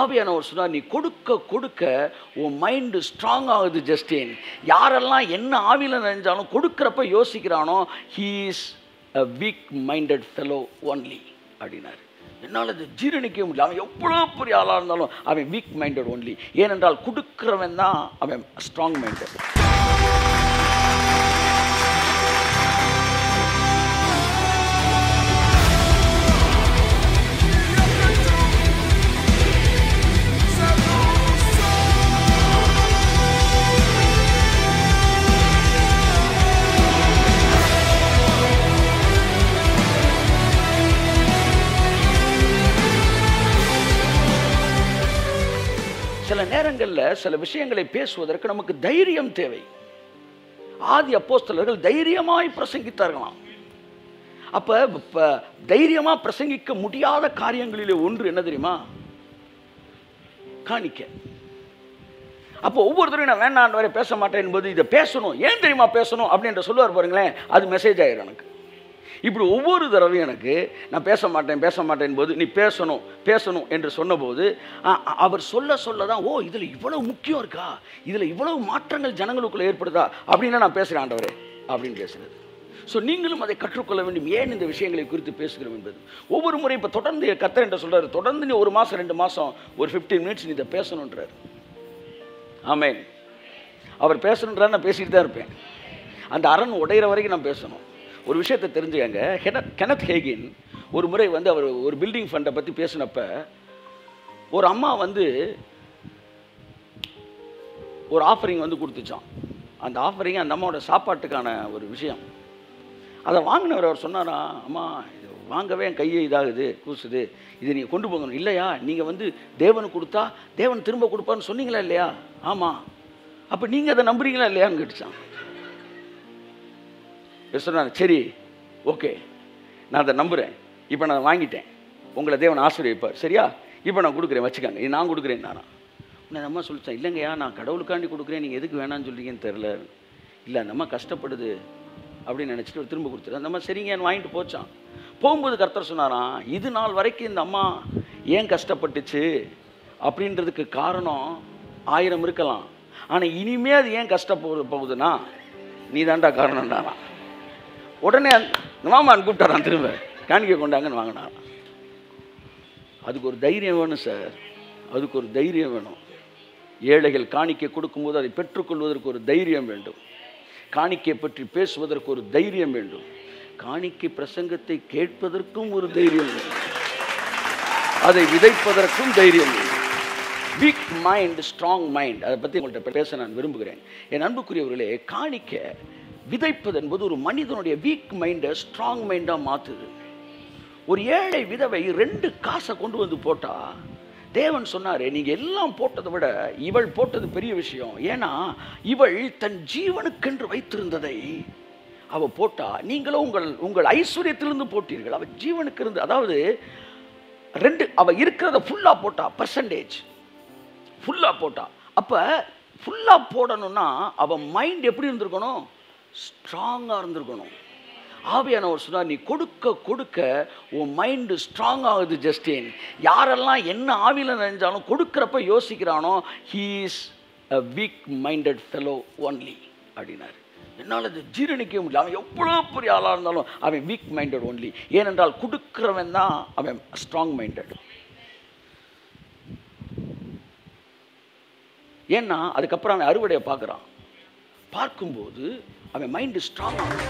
ஆவியானவர் சொன்னார் நீ கொடுக்க கொடுக்க உன் மைண்டு ஸ்ட்ராங் ஆகுது ஜஸ்டின் யாரெல்லாம் என்ன ஆவியில் நினைஞ்சாலும் கொடுக்குறப்ப யோசிக்கிறானோ he's a weak minded fellow only அப்படின்னாரு. என்னால் அது ஜீரணிக்க முடியல. அவன் எவ்வளோ பெரிய ஆளாக இருந்தாலும் அவன் வீக் மைண்டட் ஒன்லி ஏனென்றால் கொடுக்குறவன் தான் அவன் ஸ்ட்ராங் மைண்டட் சில நேரங்களில் சில விஷயங்களை பேசுவதற்கு நமக்கு தைரியம் தேவை. ஆதி அப்போஸ்தலர்கள் தைரியமாய் பிரசங்கித்தார்களாம். அப்ப தைரியமாக பிரசங்கிக்க முடியாத காரியங்களிலே ஒன்று என்ன தெரியுமா? காணிக்க. அப்போ ஒவ்வொருத்தரையும் நான் வேண்டாண்டு வரை பேச மாட்டேன் என்பது இதை பேசணும். ஏன் தெரியுமா பேசணும் அப்படின்ற சொல்லுவார் பாருங்களேன் அது மெசேஜ் ஆயிரும் எனக்கு. இப்படி ஒவ்வொரு தடவையும் எனக்கு நான் பேச மாட்டேன் பேச மாட்டேன் போது நீ பேசணும் பேசணும் என்று சொன்னபோது அவர் சொல்ல சொல்ல தான் ஓ இதில் இவ்வளவு முக்கியம் இருக்கா? இதில் இவ்வளவு மாற்றங்கள் ஜனங்களுக்குள்ளே ஏற்படுதா? அப்படின்னா நான் பேசுகிறேன் ஆண்டவரே அப்படின்னு பேசுகிறது ஸோ நீங்களும் அதை கற்றுக்கொள்ள வேண்டும். ஏன் இந்த விஷயங்களை குறித்து பேசுகிறோம் என்பது? ஒவ்வொரு முறை இப்போ தொடர்ந்து கத்தர் என்று சொல்கிறார் தொடர்ந்து நீ ஒரு மாதம் ரெண்டு மாதம் ஒரு 15 மினிட்ஸ் நீ இதை பேசணுன்றார் ஆமேன் அவர் பேசணுன்றார் நான் பேசிட்டு தான் இருப்பேன். அந்த அரண் உடையிற வரைக்கும் நான் பேசணும். ஒரு விஷயத்தை தெரிஞ்சுக்கங்க. கெனத் கெனத் ஹேகின் ஒரு முறை வந்து அவர் ஒரு பில்டிங் ஃபண்டை பற்றி பேசினப்ப ஒரு அம்மா வந்து ஒரு ஆஃபரிங் வந்து கொடுத்துச்சான் அந்த ஆஃபரிங் அந்த அம்மாவோட சாப்பாட்டுக்கான ஒரு விஷயம். அதை வாங்கினவர் அவர் சொன்னாரா அம்மா இது வாங்கவே என் கையை இதாகுது கூசுது. இது நீங்கள் கொண்டு போகணும் இல்லையா நீங்கள் வந்து தேவனுக்கு கொடுத்தா தேவன் திரும்ப கொடுப்பான்னு சொன்னீங்களா இல்லையா? ஆமாம் அப்போ நீங்கள் அதை நம்புறீங்களா இல்லையான்னு கேட்டுச்சான் சொன்னாங்க சரி ஓகே. நான் அதை நம்புகிறேன் இப்போ நான் வாங்கிட்டேன். உங்களை தேவன் ஆசிரியப்பார் சரியா? இப்போ நான் கொடுக்குறேன் வச்சுக்கோங்க. இது நான் கொடுக்குறேன் நானா? உன்னை அம்மா சொல்லிச்சேன் இல்லைங்கய்யா நான் கடவுளுக்காண்டி கொடுக்குறேன். நீங்கள் எதுக்கு வேணான்னு சொல்கிறீங்கன்னு தெரில இல்லை அந்த அம்மா கஷ்டப்படுது. அப்படின்னு நினச்சிட்டு ஒரு திரும்ப கொடுத்துரு அந்த அம்மா சரிங்கன்னு வாங்கிட்டு போச்சான் போகும்போது கர்த்தர் சொன்னாராம் இது நாள் வரைக்கும் இந்த அம்மா ஏன் கஷ்டப்பட்டுச்சு? அப்படின்றதுக்கு காரணம் ஆயிரம் இருக்கலாம். ஆனால் இனிமே அது ஏன் கஷ்டப்போ போகுதுன்னா நீ தான்டா காரணம்டாராம் உடனே அந்த மாமான் கூப்பிட்டாரான் திரும்ப. காணிக்கை கொண்டாங்கன்னு வாங்கினான். அதுக்கு ஒரு தைரியம் வேணும் சார் அதுக்கு ஒரு தைரியம் வேணும். ஏழைகள் காணிக்கை கொடுக்கும்போது அதை பெற்றுக்கொள்வதற்கு ஒரு தைரியம் வேண்டும். காணிக்கை பற்றி பேசுவதற்கு ஒரு தைரியம் வேண்டும். காணிக்கை பிரசங்கத்தை கேட்பதற்கும் ஒரு தைரியம் வேண்டும். அதை விதைப்பதற்கும் தைரியம் வேண்டும். வீக் மைண்ட் ஸ்ட்ராங் மைண்ட் அதை பற்றி உங்கள்கிட்ட பேச நான் விரும்புகிறேன். என் அன்புக்குரியவர்களே காணிக்க விதைப்பது என்பது ஒரு மனிதனுடைய வீக் மைண்டை ஸ்ட்ராங் மைண்டாக மாற்றுது ஒரு ஏழை விதவை ரெண்டு காசை கொண்டு வந்து போட்டால் தேவன் சொன்னார் நீங்கள் எல்லாம் போட்டதை விட இவள் போட்டது பெரிய விஷயம். ஏன்னா இவள் தன் ஜீவனுக்கென்று வைத்திருந்ததை அவள் போட்டா நீங்களும் உங்கள் உங்கள் ஐஸ்வர்யத்திலிருந்து போட்டீர்கள். அவள் ஜீவனுக்கு இருந்து அதாவது ரெண்டு அவள் இருக்கிறத ஃபுல்லாக போட்டா பர்சன்டேஜ் ஃபுல்லாக போட்டா. அப்போ ஃபுல்லாக போடணும்னா அவன் மைண்ட் எப்படி இருந்திருக்கணும்? ஸ்ட்ராங்காக இருந்திருக்கணும். ஆவியானவர் சொன்னார் நீ கொடுக்க கொடுக்க உன் மைண்டு ஸ்ட்ராங் ஆகுது ஜஸ்டின் யாரெல்லாம் என்ன ஆவியில் நினைஞ்சாலும் கொடுக்குறப்ப யோசிக்கிறானோ he's a weak minded fellow only அப்படின்னாரு. என்னால் இது ஜீரணிக்க முடியல. அவன் எவ்வளோ பெரிய ஆளாக இருந்தாலும் அவன் வீக் மைண்டட் ஒன்லி ஏனென்றால் கொடுக்குறவன் தான் அவன் ஸ்ட்ராங் மைண்டட் ஏன்னா அதுக்கப்புறம் அவன் அறுவடையை பார்க்குறான். பார்க்கும்போது அவன் மைண்டு ஸ்ட்ராங் ஆகும்